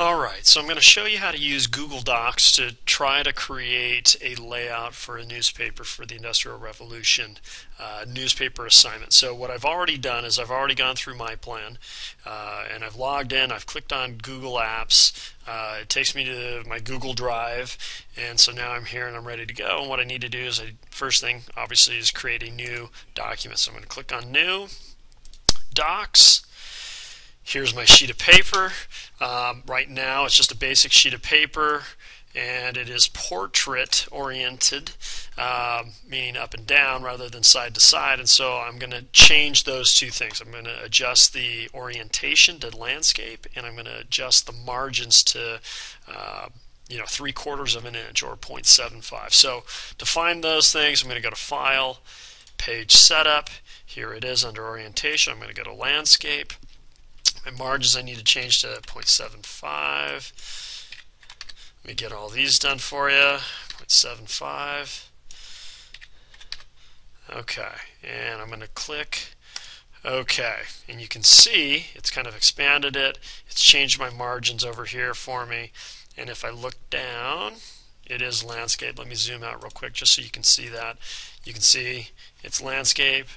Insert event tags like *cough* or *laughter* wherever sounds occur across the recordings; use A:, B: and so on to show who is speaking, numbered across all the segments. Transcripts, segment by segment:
A: Alright, so I'm going to show you how to use Google Docs to try to create a layout for a newspaper for the Industrial Revolution uh, newspaper assignment. So what I've already done is I've already gone through my plan uh, and I've logged in, I've clicked on Google Apps, uh, it takes me to my Google Drive and so now I'm here and I'm ready to go and what I need to do is I, first thing obviously is create a new document. So I'm going to click on New, Docs, Here's my sheet of paper. Um, right now it's just a basic sheet of paper and it is portrait oriented, um, meaning up and down rather than side to side. And so I'm going to change those two things. I'm going to adjust the orientation to landscape, and I'm going to adjust the margins to, uh, you know, three quarters of an inch or 0.75. So to find those things, I'm going to go to File, Page Setup. Here it is under Orientation. I'm going to go to Landscape. My margins I need to change to 0.75. Let me get all these done for you. 0.75. Okay, and I'm going to click OK. And you can see it's kind of expanded it. It's changed my margins over here for me. And if I look down, it is landscape. Let me zoom out real quick just so you can see that. You can see it's landscape,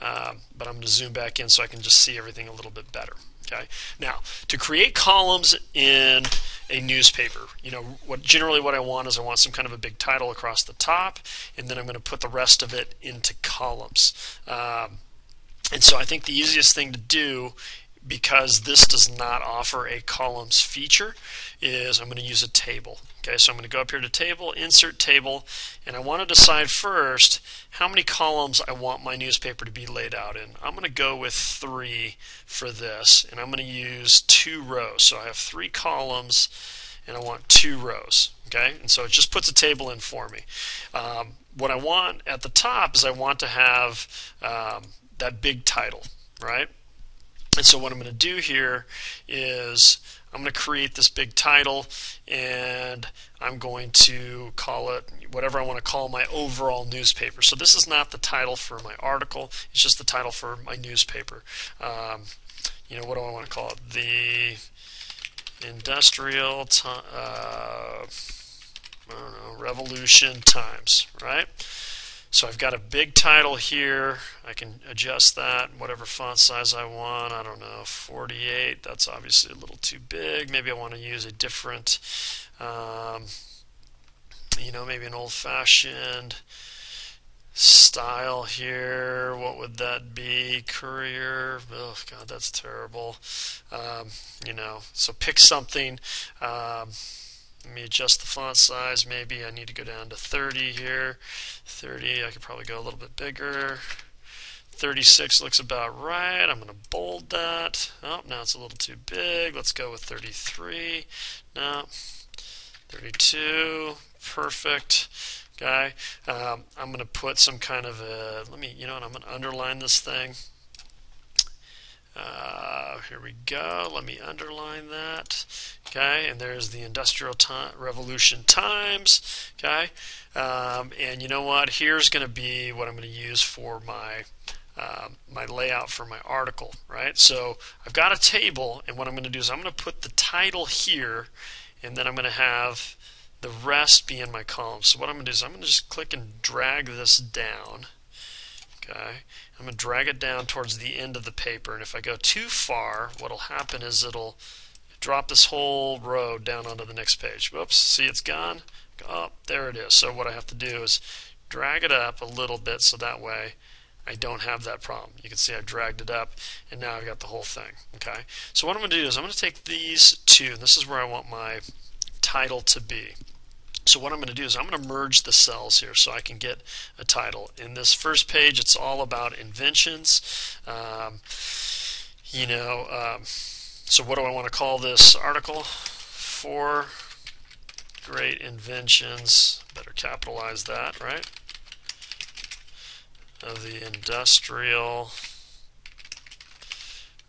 A: um, but I'm going to zoom back in so I can just see everything a little bit better. Okay. Now, to create columns in a newspaper, you know, what generally what I want is I want some kind of a big title across the top, and then I'm going to put the rest of it into columns. Um, and so I think the easiest thing to do because this does not offer a columns feature is I'm going to use a table. Okay, so I'm going to go up here to table, insert table, and I want to decide first how many columns I want my newspaper to be laid out in. I'm going to go with three for this, and I'm going to use two rows. So I have three columns, and I want two rows. Okay, and so it just puts a table in for me. Um, what I want at the top is I want to have um, that big title, right? And so what I'm going to do here is I'm going to create this big title and I'm going to call it whatever I want to call my overall newspaper. So this is not the title for my article, it's just the title for my newspaper. Um, you know, what do I want to call it? The Industrial uh, know, Revolution Times, right? So I've got a big title here. I can adjust that, whatever font size I want. I don't know, 48. That's obviously a little too big. Maybe I want to use a different, um, you know, maybe an old-fashioned style here. What would that be? Courier. Oh, God, that's terrible. Um, you know, so pick something. Um, let me adjust the font size. Maybe I need to go down to 30 here. 30, I could probably go a little bit bigger. 36 looks about right. I'm going to bold that. Oh, now it's a little too big. Let's go with 33. No. 32. Perfect. Guy. Um, I'm going to put some kind of a, let me, you know what, I'm going to underline this thing. Uh, here we go. Let me underline that. Okay, and there's the Industrial time, Revolution Times. Okay, um, and you know what? Here's going to be what I'm going to use for my uh, my layout for my article. Right. So I've got a table, and what I'm going to do is I'm going to put the title here, and then I'm going to have the rest be in my column. So what I'm going to do is I'm going to just click and drag this down. Okay, I'm going to drag it down towards the end of the paper, and if I go too far, what will happen is it'll drop this whole row down onto the next page. Whoops, see it's gone? Oh, there it is. So what I have to do is drag it up a little bit so that way I don't have that problem. You can see I've dragged it up and now I've got the whole thing. Okay. So what I'm going to do is I'm going to take these two, and this is where I want my title to be. So what I'm going to do is I'm going to merge the cells here so I can get a title. In this first page, it's all about inventions. Um, you know, um, so what do I want to call this article? Four great inventions. Better capitalize that, right? Of the industrial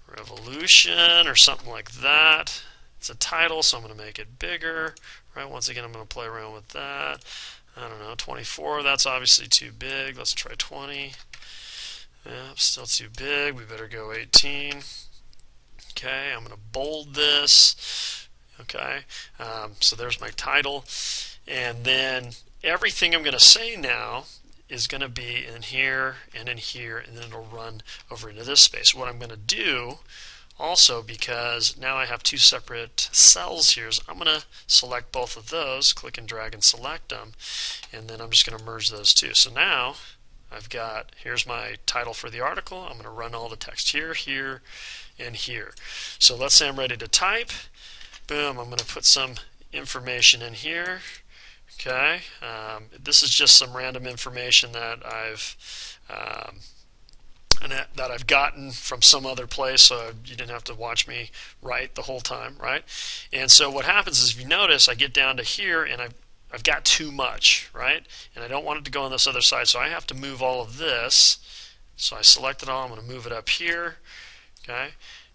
A: revolution or something like that. It's a title, so I'm going to make it bigger. Right. Once again, I'm going to play around with that. I don't know, 24. That's obviously too big. Let's try 20. Yeah, still too big. We better go 18. Okay, I'm going to bold this. Okay, um, so there's my title, and then everything I'm going to say now is going to be in here and in here, and then it'll run over into this space. What I'm going to do also, because now I have two separate cells here, is I'm going to select both of those, click and drag and select them, and then I'm just going to merge those two. So now I've got, here's my title for the article. I'm going to run all the text here, here, and here. So let's say I'm ready to type. Boom, I'm going to put some information in here. Okay, um, this is just some random information that I've um, that, I've gotten from some other place, so you didn't have to watch me write the whole time, right? And so what happens is, if you notice, I get down to here and I've I've got too much, right? And I don't want it to go on this other side, so I have to move all of this. So I select it all. I'm going to move it up here, okay?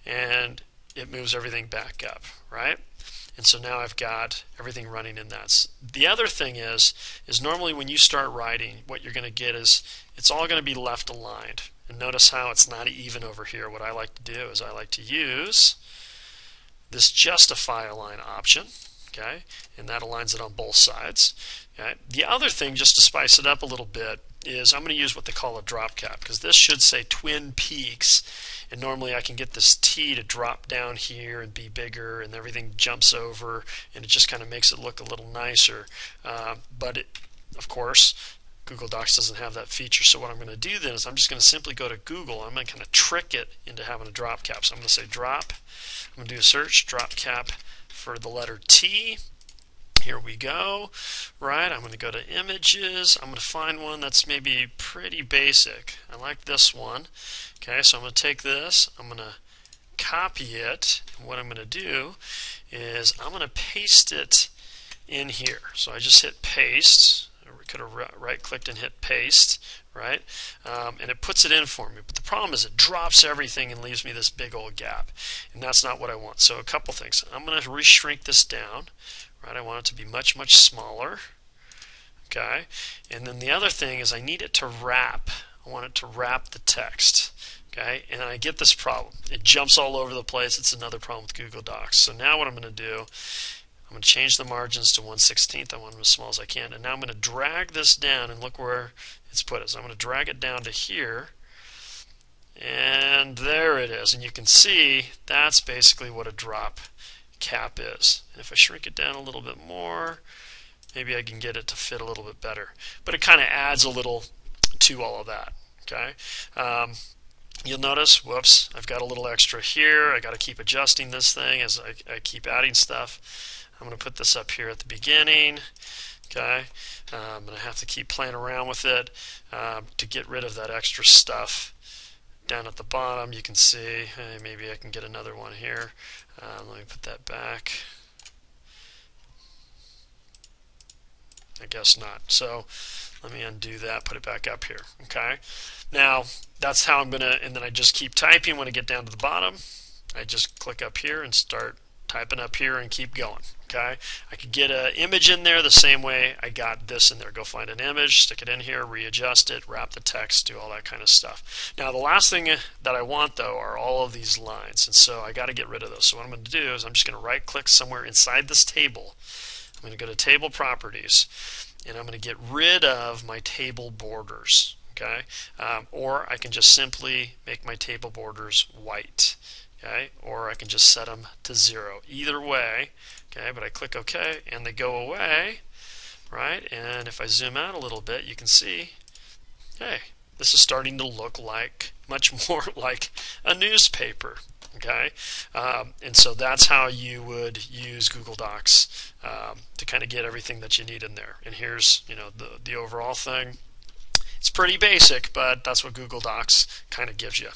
A: And it moves everything back up, right? And so now I've got everything running in that. The other thing is, is normally when you start writing, what you're going to get is it's all going to be left aligned. And notice how it's not even over here. What I like to do is I like to use this justify align option okay? And that aligns it on both sides okay? The other thing just to spice it up a little bit is I'm going to use what they call a drop cap because this should say Twin Peaks. And normally I can get this T to drop down here and be bigger and everything jumps over and it just kind of makes it look a little nicer. Uh, but it, of course Google Docs doesn't have that feature so what I'm going to do then is I'm just going to simply go to Google I'm going to kind of trick it into having a drop cap so I'm going to say drop I'm going to do a search drop cap for the letter T. Here we go. Right, I'm going to go to images. I'm going to find one that's maybe pretty basic. I like this one. Okay, so I'm going to take this. I'm going to copy it. And what I'm going to do is I'm going to paste it in here. So I just hit paste. Could have right clicked and hit paste right? Um, and it puts it in for me. But the problem is it drops everything and leaves me this big old gap. And that's not what I want. So a couple things. I'm going to reshrink this down, right? I want it to be much, much smaller. Okay. And then the other thing is I need it to wrap. I want it to wrap the text. Okay, and I get this problem. It jumps all over the place. It's another problem with Google Docs. So now what I'm going to do I'm going to change the margins to 1 16th. I want them as small as I can. And now I'm going to drag this down and look where it's put. So I'm going to drag it down to here. And there it is. And you can see that's basically what a drop cap is. And if I shrink it down a little bit more, maybe I can get it to fit a little bit better. But it kind of adds a little to all of that. Okay. Um, you'll notice, whoops, I've got a little extra here. I got to keep adjusting this thing as I, I keep adding stuff. I'm going to put this up here at the beginning. Okay, I'm going to have to keep playing around with it uh, to get rid of that extra stuff. Down at the bottom, you can see, hey, maybe I can get another one here. Uh, let me put that back. I guess not. So let me undo that, put it back up here. Okay. Now that's how I'm gonna, and then I just keep typing when I get down to the bottom. I just click up here and start typing up here and keep going. Okay, I could get an image in there the same way I got this in there. Go find an image, stick it in here, readjust it, wrap the text, do all that kind of stuff. Now the last thing that I want though are all of these lines, and so I got to get rid of those. So what I'm going to do is I'm just going to right click somewhere inside this table. I'm going to go to table properties, and I'm going to get rid of my table borders. Okay, um, or I can just simply make my table borders white okay? Or I can just set them to zero. Either way okay but I click OK and they go away right? And if I zoom out a little bit you can see hey this is starting to look like *laughs* much more like a newspaper okay? Um, and so that's how you would use Google Docs um, to kind of get everything that you need in there. And here's you know the the overall thing. It's pretty basic but that's what Google Docs kind of gives you